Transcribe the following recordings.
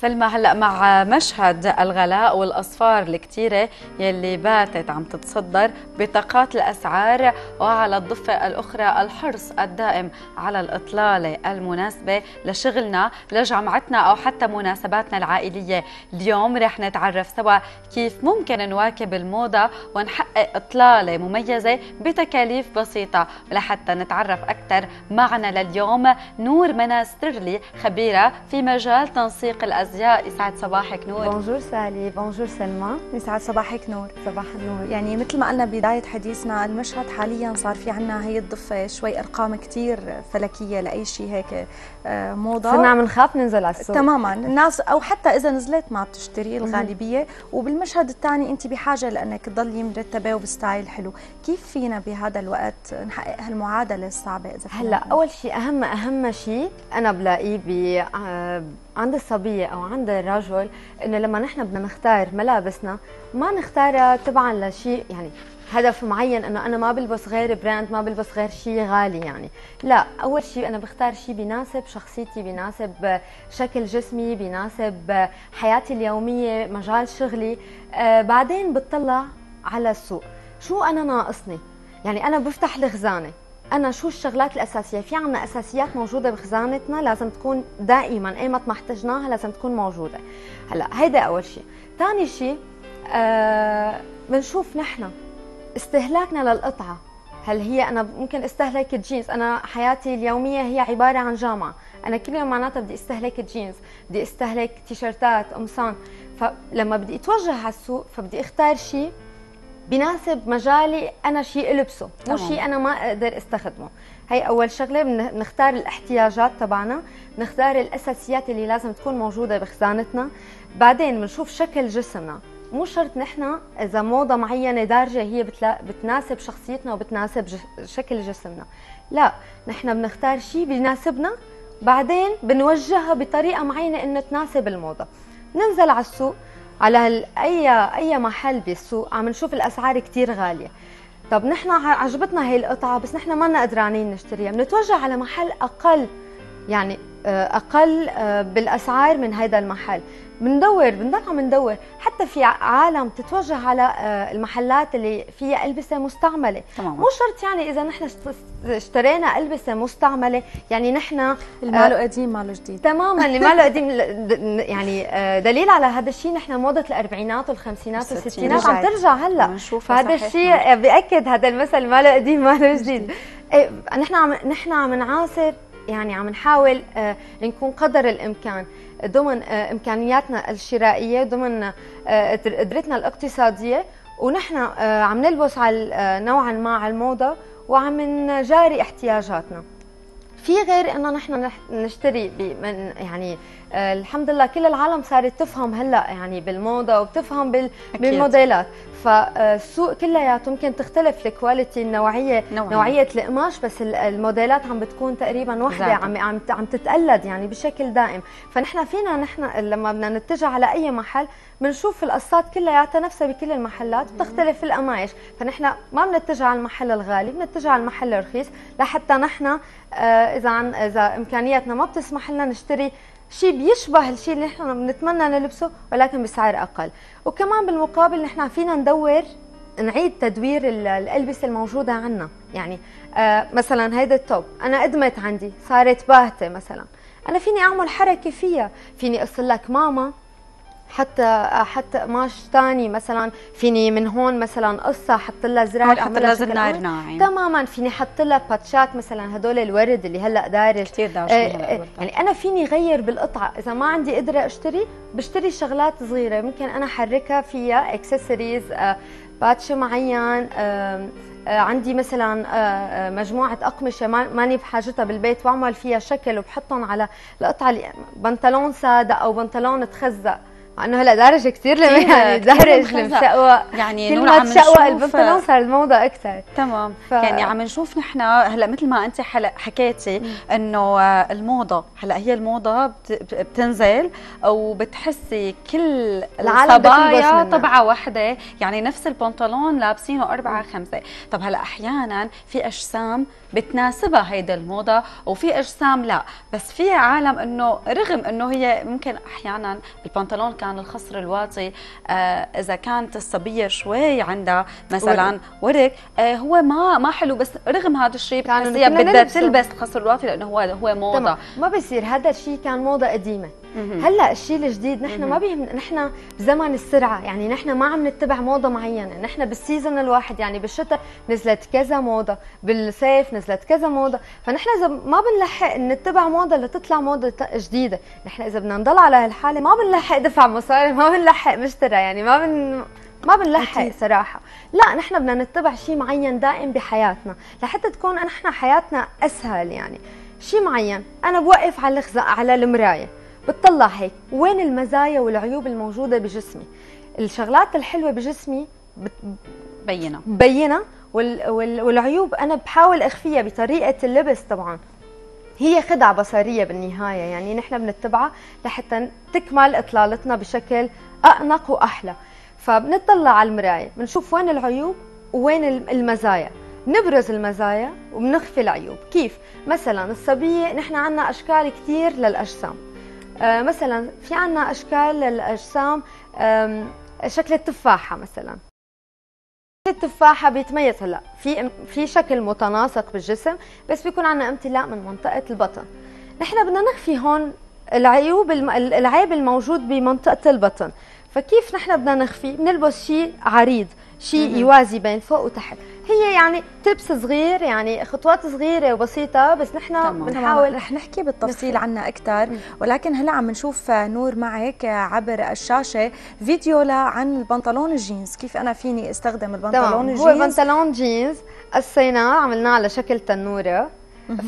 سلمى هلا مع مشهد الغلاء والأصفار الكثيره يلي باتت عم تتصدر بطاقات الأسعار وعلى الضفة الأخرى الحرص الدائم على الإطلالة المناسبة لشغلنا لجامعتنا أو حتى مناسباتنا العائلية. اليوم رح نتعرف سوا كيف ممكن نواكب الموضة ونحقق إطلالة مميزة بتكاليف بسيطة. لحتى نتعرف أكثر معنا لليوم نور مناس ترلي خبيرة في مجال تنسيق الأزمات. ازياء يسعد صباحك نور. بونجور سالي بونجور سلمى يسعد صباحك نور. صباح النور. يعني مثل ما قلنا بداية حديثنا المشهد حاليا صار في عنا هي الضفة شوي أرقام كثير فلكية لأي شيء هيك آه، موضة. صرنا عم نخاف ننزل على السوق. تماما. الناس أو حتى إذا نزلت ما بتشتري الغالبية. وبالمشهد الثاني أنت بحاجة لأنك تضلي مرتبة وبستايل حلو. كيف فينا بهذا الوقت نحقق هالمعادلة الصعبة إذا هلا أول شيء أهم أهم شيء أنا بلاقيه عند الصبية أو عند الرجل إنه لما نحن بدنا نختار ملابسنا ما نختارها تبعا لشيء يعني هدف معين إنه أنا ما بلبس غير براند ما بلبس غير شيء غالي يعني. لا أول شيء أنا بختار شيء بيناسب شخصيتي بيناسب شكل جسمي بيناسب حياتي اليومية مجال شغلي. آه بعدين بتطلع على السوق. شو أنا ناقصني؟ يعني أنا بفتح الخزانة. أنا شو الشغلات الأساسية؟ في عنا أساسيات موجودة بخزانتنا لازم تكون دائما ايمت ما احتجناها لازم تكون موجودة. هلأ هيدا أول شيء ثاني شيء آه بنشوف نحن استهلاكنا للقطعة. هل هي أنا ممكن أستهلك جينز. أنا حياتي اليومية هي عبارة عن جامعة. أنا كل يوم معناتها بدي استهلك جينز بدي استهلك تيشرتات قمصان. فلما بدي أتوجه على السوق فبدي أختار شيء بناسب مجالي أنا شيء إلبسه مو شيء أنا ما أقدر أستخدمه. هي أول شغلة بنختار الاحتياجات تبعنا نختار الأساسيات اللي لازم تكون موجودة بخزانتنا. بعدين بنشوف شكل جسمنا. مو شرط نحن إذا موضة معينة دارجة هي بتلا... بتناسب شخصيتنا وبتناسب ج... شكل جسمنا. لا نحن بنختار شيء بيناسبنا بعدين بنوجهها بطريقة معينة إنه تناسب الموضة. ننزل على السوق على اي أي محل بالسوق عم نشوف الأسعار كثير غالية. طب نحن عجبتنا هي القطعة بس نحن ما قدرانين نشتريها. بنتوجه على محل أقل يعني أقل آه، بالأسعار من هذا المحل. بندور بنضل عم ندور حتى في عالم تتوجه على آه، المحلات اللي فيها ألبسة مستعملة. تمام. مو شرط يعني إذا نحن اشترينا ألبسة مستعملة. يعني نحن اللي ماله قديم ماله جديد. تماما. اللي ماله قديم يعني دليل على هذا الشيء نحن موضة الأربعينات والخمسينات والستينات. عم ترجع هلأ. فهذا الشيء بيأكد هذا المثل ماله قديم ماله جديد. إيه نحن عم نحن عم نعاصر يعني عم نحاول آه، نكون قدر الإمكان ضمن آه، إمكانياتنا الشرائية ضمن آه، قدرتنا الاقتصادية ونحن عم نلبس على نوعا ما على الموضة وعم نجاري احتياجاتنا. في غير إنه نحن نشتري من يعني آه الحمد لله كل العالم صارت تفهم هلأ يعني بالموضة وبتفهم بالموديلات. فالسوق كلياته ممكن تختلف الكواليتي النوعيه نوعية, نوعية القماش بس الموديلات عم بتكون تقريبا وحده عم عم عم تتقلد يعني بشكل دائم. فنحن فينا نحن لما بدنا نتجه على أي محل بنشوف القصات كلياتها نفسها بكل المحلات بتختلف القمايش فنحن ما بنتجه على المحل الغالي بنتجه على المحل الرخيص لحتى نحن آه إذا عن إذا إمكانياتنا ما بتسمح لنا نشتري شيء بيشبه الشيء اللي نحن بنتمنى نلبسه ولكن بسعر أقل. وكمان بالمقابل نحن فينا ندور نعيد تدوير الألبسة الموجودة عندنا يعني آه مثلا هيدا ال top أنا قدمت عندي صارت باهتة مثلا. أنا فيني أعمل حركة فيها. فيني أصل لك ماما حتى حتى قماش ثاني مثلا فيني من هون مثلا قصة حط لها زرار حط لها زرار ناعم. تماما فيني حط لها باتشات مثلا هدول الورد اللي هلأ دارج كثير دارج يعني أنا فيني غير بالقطعة. إذا ما عندي قدرة أشتري بشتري شغلات صغيرة ممكن أنا أحركها فيها اكسسوارز آه patch معين. آه عندي مثلا آه، مجموعة أقمشة ماني بحاجتها بالبيت وأعمل فيها شكل وبحطهم على القطعة بنطلون سادة أو بنطلون تخزق. أنه هلا دارج كثير لما يعني دارج. المشقوق يعني كل ما نشوف- البنطلون صار الموضه أكثر تمام ف-. يعني عم نشوف نحن هلا مثل ما أنت. حكيتي إنه آه، الموضة هلا هي الموضة بت... بتنزل وبتحسي كل الصبايا. طبعه واحدة يعني نفس البنطلون لابسينه أربعة خمسة طب هلا أحيانا في أجسام بتناسبها هيدا الموضة وفي أجسام لا بس في عالم إنه رغم إنه هي ممكن أحيانا البنطلون كان الخصر الواطي آه إذا كانت الصبية شوي عندها مثلا ورك آه هو ما ما حلو بس رغم هذا الشيء بتحسيها بدها. تلبس خصر الواطي لأنه هو هو موضة ما بيصير هذا الشيء كان موضة قديمة. هلا الشيء الجديد نحن ما بيهم نحن بزمن السرعة. يعني نحن ما عم نتبع موضة معينة. نحن بالسيزون الواحد يعني بالشتاء نزلت كذا موضة بالصيف نزلت كذا موضة. فنحن إذا ما بنلحق نتبع موضة لتطلع موضة جديدة. نحن إذا بدنا نضل على هالحالة ما بنلحق دفع مصاري ما بنلحق مشترى. يعني ما بن ما بنلحق أكيد. صراحة. لا نحن بدنا نتبع شيء معين دائم بحياتنا. لحتى تكون نحن حياتنا أسهل يعني. شيء معين. أنا بوقف على الخزق على المراية. بتطلع هيك. وين المزايا والعيوب الموجودة بجسمي؟ الشغلات الحلوة بجسمي بينة. مبينة وال... وال... والعيوب أنا بحاول أخفيها بطريقة اللبس طبعا. هي خدعة بصرية بالنهاية. يعني نحن بنتبعها لحتى تكمل إطلالتنا بشكل أأنق وأحلى. فبنطلع على المراية. بنشوف وين العيوب وين الم- المزايا. نبرز المزايا وبنخفي العيوب. كيف؟ مثلا الصبية نحن عنا أشكال كثير للأجسام. مثلا في عنا أشكال للأجسام شكل التفاحة مثلا التفاحة بيتميز هلأ في في شكل متناسق بالجسم بس بيكون عندنا امتلاء من منطقة البطن نحن بدنا نخفي هون العيوب. العيب الموجود بمنطقة البطن فكيف نحن بدنا نخفي؟ بنلبس شيء عريض شيء يوازي بين فوق وتحت. هي يعني tips صغير يعني خطوات صغيرة وبسيطة بس نحن. بنحاول رح نحكي بالتفصيل. عنها أكثر ولكن هلا عم نشوف نور معك عبر الشاشة. فيديو لا عن البنطلون الجينز. كيف أنا فيني أستخدم البنطلون تمام. هو الجينز بنطلون جينز. قصيناه عملناه على شكل تنورة.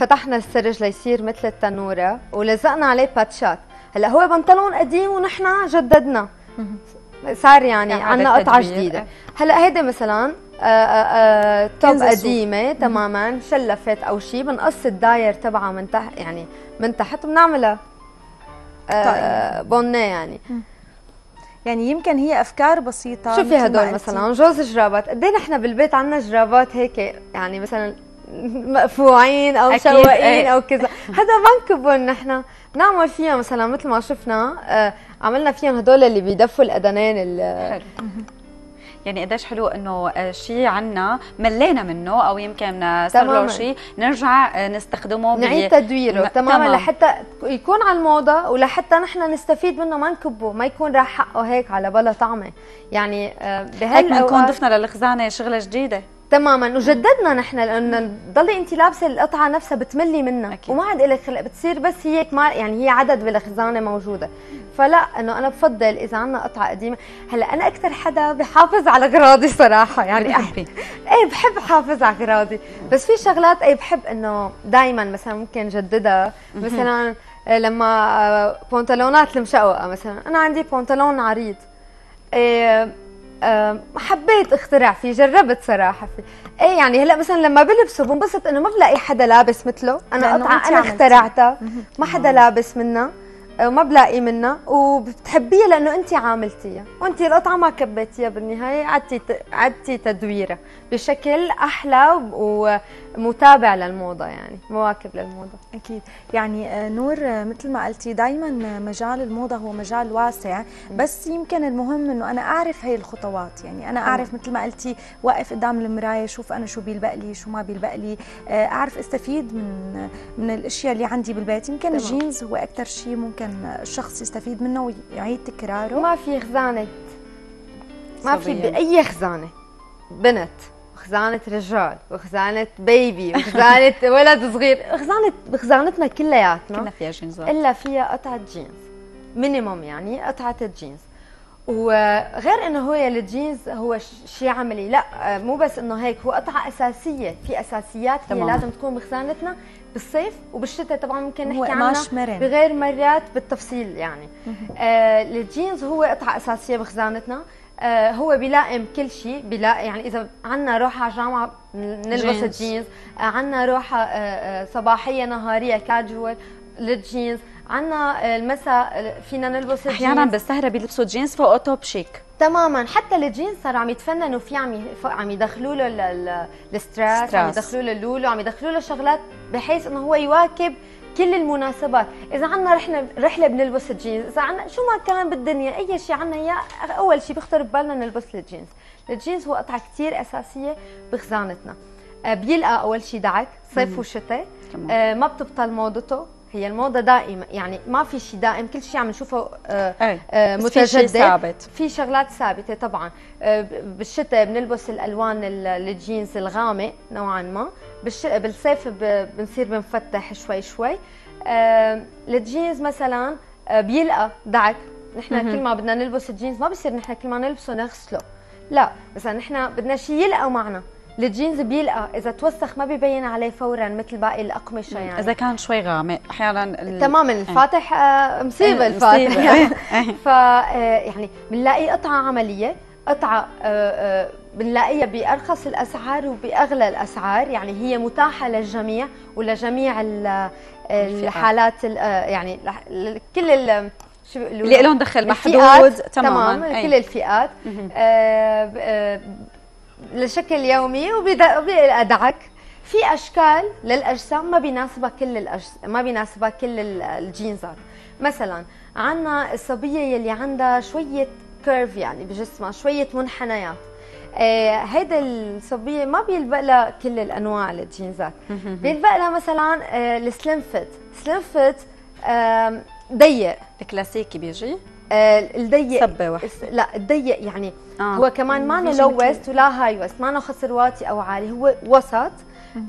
فتحنا السرج ليصير مثل التنورة. ولزقنا عليه باتشات هلا هو بنطلون قديم ونحن جددنا. صار يعني يعني عندنا إعادة قطعة. جديدة. هلا هيدي مثلا آه، آه، آه، توب. قديمة تماما شلفت أو شيء بنقص الداير تبعها من تحت يعني من تحت بنعملها. بونيه يعني. يعني يمكن هي أفكار بسيطة شوفي ما هدول. مثلا؟ جوز جرابات. قد إيه نحن بالبيت عندنا جرابات هيك يعني مثلا مقفوعين أو مشوقين إيه. أو كذا. هذا بنكبهم نحن. نعمل فيها مثلا مثل ما شفنا آه، عملنا فيهم هدول اللي بيدفوا الاذنين ال- حلو. يعني قديش حلو إنه آه، شيء عنا ملينا منه أو يمكن آه، صار له. شيء نرجع نستخدمه نعيد تدويره. م- تماما. تمام. لحتى يكون على الموضة ولحتى نحن نستفيد منه ما نكبه ما يكون راح حقه هيك على بلا طعمة. يعني آه، هيك بنكون ضفنا للخزانة شغلة جديدة. تماما. وجددنا نحن لأنه تضلي أنت لابسة القطعة نفسها بتملي منها. أكيد. وما عاد لك خلق. بتصير بس هي ما يعني هي عدد بالخزانة موجودة. فلا إنه أنا بفضل إذا عندنا قطعة قديمة. هلأ أنا أكثر حدا بحافظ على أغراضي صراحة. يعني بتحبي. إيه بحب حافظ على أغراضي. بس في شغلات إيه بحب إنه دائما مثلا ممكن جددها. مثلا آه، لما آه، بنطلونات المشقوقة مثلا. أنا عندي بنطلون عريض. إيه حبيت اخترع فيه جربت صراحة فيه. إيه يعني هلأ مثلا لما بلبسه بنبسط إنه ما بلاقي حدا لابس مثله. أنا قطعه أنا. اخترعتها ما حدا لابس منها آه، وما بلاقي منها وبتحبيها لأنه انت عاملتيها. وانت القطعه ما كبيتيها بالنهاية عدتي ت- عدتي تدويرها بشكل أحلى ومتابع للموضة يعني مواكب للموضة. أكيد. يعني آه، نور آه، مثل ما قلتي دائما مجال الموضة هو مجال واسع بس يمكن المهم إنه أنا أعرف هي الخطوات. يعني أنا أعرف مثل ما قلتي وقف قدام المراية شوف أنا شو بيلبق لي شو ما بيلبق لي آه، أعرف استفيد من من الأشياء اللي عندي بالبيت. يمكن. الجينز هو أكثر شيء ممكن الشخص يستفيد منه ويعيد تكراره. ما في خزانة. ما في. بأي خزانة. بنت وخزانة رجال وخزانة baby وخزانة ولد صغير. خزانة خزانتنا كلياتنا. كنا فيها جينزات إلا فيها قطعة جينز. minimum يعني قطعة الجينز. وغير إنه هو الجينز هو شيء عملي. لا مو بس إنه هيك هو قطعة أساسية. في أساسيات هي. لازم تكون بخزانتنا. بالصيف وبالشتاء طبعا ممكن نحكي عنها مرن. بغير مرات بالتفصيل يعني. آه الجينز هو قطعة أساسية بخزانتنا. آه هو بيلائم كل شيء بيلائم يعني إذا عنا روحة على الجامعة نلبس جينز. الجينز. آه عنا روحة آه آه صباحية نهارية كاجوال للجينز. عنا آه، المساء فينا نلبس أحيانا. بالسهره بيلبسوا جينز فوقه top chic تماما حتى الجينز صاروا عم يتفننوا فيه عم عم يدخلوا له ال- ال- الـ strass عم. يدخلوا له اللولو عم يدخلوا له شغلات بحيث إنه هو يواكب كل المناسبات. إذا عنا رحله رحلة بنلبس الجينز إذا عنا شو ما كان بالدنيا أي شيء عنا إياه أول شيء بيخطر ببالنا نلبس الجينز الجينز هو قطعه كثير أساسية بخزانتنا. آه، بيلقى أول شيء دعك صيف وشتاء. آه، ما بتبطل موضته. هي الموضة دائمة. يعني ما في شيء دائم كل شيء عم نشوفه آه،. آه، بس في شيء متجدد. ثابت. في شغلات ثابتة طبعا. آه، بالشتاء بنلبس الألوان ال- الجينز الغامق نوعا ما. بالصيف بنصير بنفتح شوي شوي. الجينز مثلا بيلقى دعك. نحن كل ما بدنا نلبس الجينز ما بصير نحن كل ما نلبسه نغسله. لا مثلا نحن بدنا شيء يلقى معنا. الجينز بيلقى إذا توسخ ما بيبين عليه فورا مثل باقي الأقمشة يعني. إذا كان شوي غامق أحيانا ال- تماما الفاتح آه، مصيبة إيه، الفاتح. إيه، إيه. ف آه، يعني بنلاقي قطعة عملية قطعة آه، آه، بنلاقيها بأرخص الأسعار وبأغلى الأسعار يعني هي متاحة للجميع ولجميع ال- الحالات ال- آه، يعني كل ال- شو بيقولوا؟ اللي لهم دخل محدود تماما. تمام أي. كل الفئات. آه، آه، لشكل يومي وبيد- وبيلقى دعك في أشكال للأجسام ما بيناسبها كل الأجس... ما بيناسبها كل ال- الجينزات. مثلا عندنا الصبية يلي عندها شوية كيرف يعني بجسمها شوية منحنيات. آه هيدا الصبية ما بيلبق لها كل الأنواع الجينزات. بيلبق لها مثلا آه ال slim fit. slim fit آه ضيق. الكلاسيكي بيجي؟ آه الضيق. واحدة. الس- لا الضيق يعني آه. آه. هو كمان ما low waist ولا high waist ما خصرواتي أو عالي هو وسط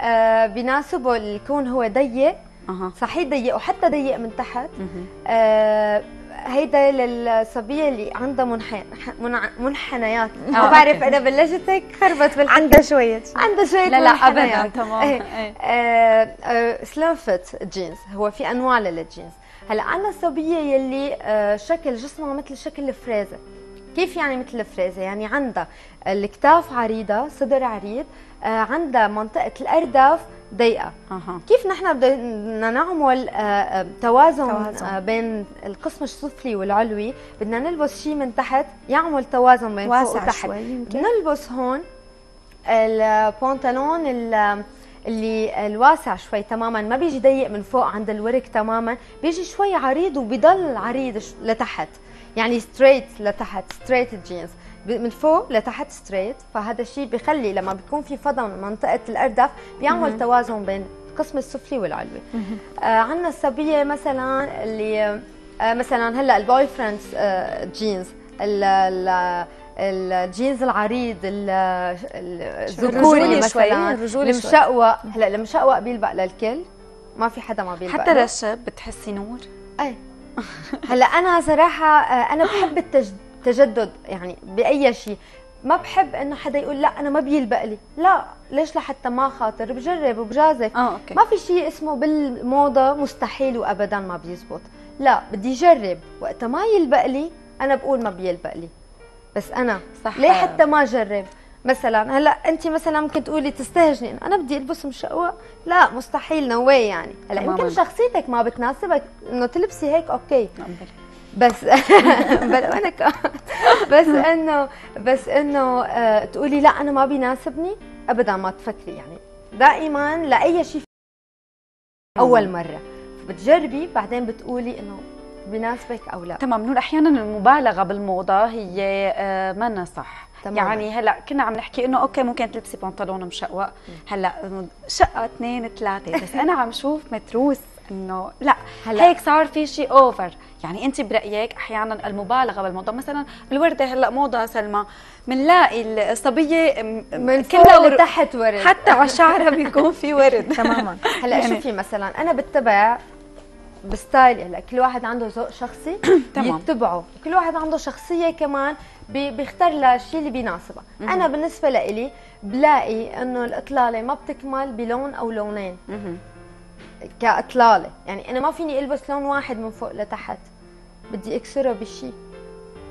آه بيناسبه يكون هو ضيق أها صحيح ضيق وحتى ضيق من تحت آه هيدا للصبية اللي عندها منح... منع... منحنيات آه، ما بعرف okay. أنا بلشت هيك خربت بالحكي عندها شوية عندها شوية لا، لا، منحنيات. أبداً، تمام. إيه. إيه. آه، آه، جينز هو في أنواع للجينز هلا عندنا الصبية يلي آه، شكل جسمها مثل شكل الفريزه كيف يعني مثل الفريزة؟ يعني عندها الكتاف عريضة صدر عريض آه، عندها منطقة الأرداف ضيقة. أها. كيف نحن بدنا نعمل آه، آه، توازن, توازن. آه، بين القسم السفلي والعلوي؟ بدنا نلبس شيء من تحت يعمل توازن بين فوق وتحت. بنلبس هون البنطلون ال- اللي الواسع شوي تماما ما بيجي ضيق من فوق عند الورك تماما بيجي شوي عريض وبيضل عريض لتحت. يعني straight لتحت straight الجينز ب- من فوق لتحت straight فهذا الشيء بيخلي لما بيكون في فضا من منطقة الارداف بيعمل توازن بين القسم السفلي والعلوي. آه عندنا الصبيه مثلا اللي آه مثلا هلأ ال boyfriends آه جينز ال- ال- الجينز العريض ال- ال- الذكوري مثلا. المشقوق. هلأ المشقوق بيلبق للكل. ما في حدا ما بيلبق. حتى. للشاب بتحسي نور؟ اي هلا أنا صراحة آه، أنا بحب التج- التجدد يعني بأي شيء. ما بحب إنه حدا يقول لا أنا ما بيلبق لي. لا ليش لحتى ما خاطر؟ بجرب وبجازف. آه okay. ما في شيء اسمه بالموضة مستحيل وابدا ما بيزبط. لا بدي أجرب. وقت ما يلبق لي أنا بقول ما بيلبق لي. بس أنا صح. ليه حتى ما أجرب؟ مثلا. هلا انت مثلا ممكن تقولي تستهجني أنا بدي ألبس مشقوق لا مستحيل no way يعني. هلا. يمكن شخصيتك ما بتناسبك إنه تلبسي هيك okay. بس بل كمان. بس إنه بس إنه آه، تقولي لا أنا ما بيناسبني؟ ابدا ما تفكري يعني. دائما لأي شيء أول مرة. بتجربي بعدين بتقولي إنه بيناسبك أو لا. تمام. نور أحيانا المبالغة بالموضة هي آه، منا صح. تماماً. يعني هلأ كنا عم نحكي إنه okay ممكن تلبسي بنطلون مشقوق. هلأ شقة اثنين ثلاثة بس أنا عم شوف متروس إنه لأ هلأ. هيك صار في شيء over يعني انت برأيك أحيانا المبالغة بالموضه مثلا الوردة هلأ موضة سلمى بنلاقي الصبية من كلها ور- لتحت ورد. حتى على شعرها بيكون في ورد. تماما. هلأ يعني- شوفي مثلا أنا بتبع ب style هلا كل واحد عنده ذوق شخصي. يتبعه. كل واحد عنده شخصية كمان بي- بيختار لها الشيء اللي بيناسبها أنا بالنسبة لإلي بلاقي إنه الإطلالة ما بتكمل بلون أو لونين. كإطلالة. يعني أنا ما فيني ألبس لون واحد من فوق لتحت. بدي أكسره بشيء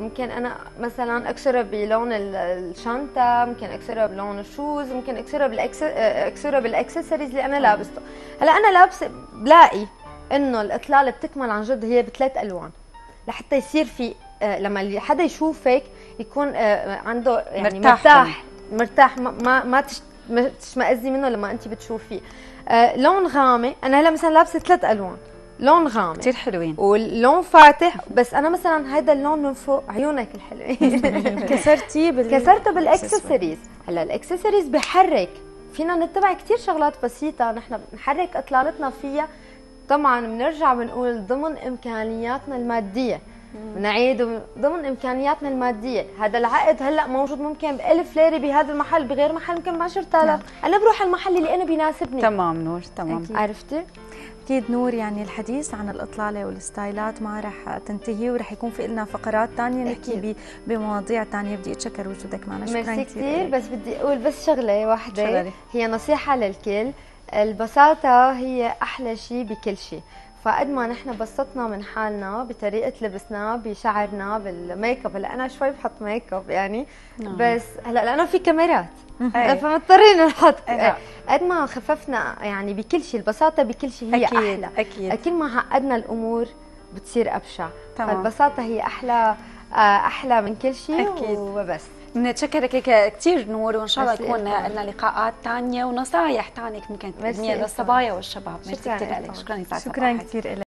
ممكن أنا مثلا اكسرها بلون الشنطة ممكن اكسرها بلون ال shoes ممكن اكسرها اكسرها بالأكسسوارز اللي أنا لابسته. هلا أنا لابسة بلاقي إنه الإطلالة بتكمل عن جد هي بثلاث ألوان لحتى يصير في آه، لما حدا يشوفك يكون آه، عنده يعني مرتاح مرتاح, مرتاح ما ما تشمئزي منه لما انت بتشوفيه. آه، لون غامق أنا هلا مثلا لابسة ثلاث ألوان لون غامق. كثير حلوين. واللون فاتح بس أنا مثلا هذا اللون من فوق عيونك الحلوين. كسرتي بال... كسرته بالإكسسوارز. هلا الإكسسوارز بحرك. فينا نتبع كثير شغلات بسيطة نحن بنحرك إطلالتنا فيها. طبعا بنرجع بنقول ضمن إمكانياتنا المادية. بنعيد ضمن إمكانياتنا المادية. هذا العقد هلأ موجود ممكن ب 1000 ليرة بهذا المحل بغير محل ممكن ب 10000 نعم. أنا بروح المحل اللي أنا بيناسبني. تمام نور تمام. أكيد. عرفتي؟ أكيد نور يعني الحديث عن الإطلالة والستايلات ما رح تنتهي ورح يكون في لنا فقرات ثانية نحكي بمواضيع ثانية بدي أتشكر وجودك معنا. شكرا كثير بس بدي أقول بس شغلة واحدة. هي نصيحة للكل. البساطة هي أحلى شيء بكل شيء فقد ما نحن بسطنا من حالنا بطريقة لبسنا بشعرنا بالميك اب. هلا أنا شوي بحط ميك اب يعني نعم. بس هلا لأنه في كاميرات. فمضطرين نحط. قد ما خففنا يعني بكل شيء البساطة بكل شيء هي أكيد. أحلى. أكيد. كل ما عقدنا الأمور بتصير أبشع. تمام. فالبساطة هي أحلى آه، أحلى من كل شيء أكيد. وبس. بنتشكرك كثير نور وإن شاء الله تكون لنا لقاءات ثانية ونصائح ثانية ممكن تقدميها للصبايا والشباب. شكرا لك شكرا كثير لك